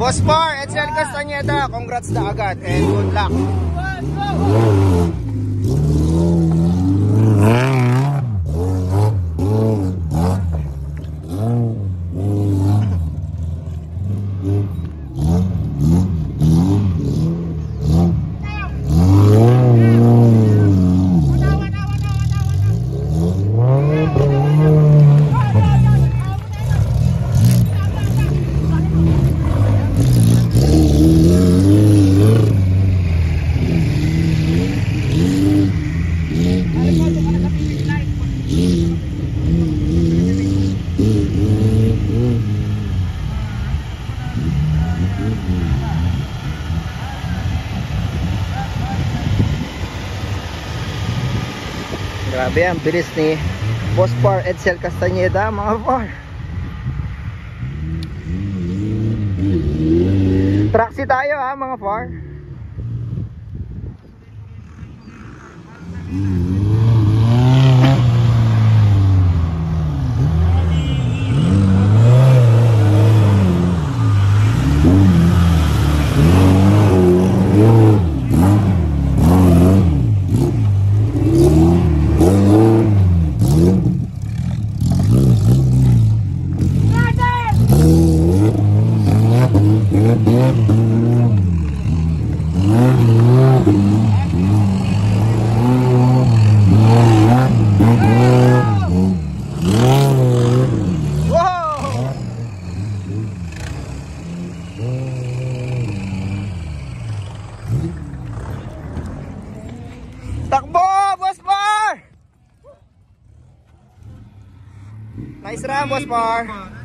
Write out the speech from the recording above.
Boss Bar, Mar, Edsel Castaneda, congrats na agad and good luck. Grabe ang bilis ni Boss Par Edsel Castaneda mga par. Traxi tayo ha mga par. Takbo, Boss Par! Nice run, Boss Par!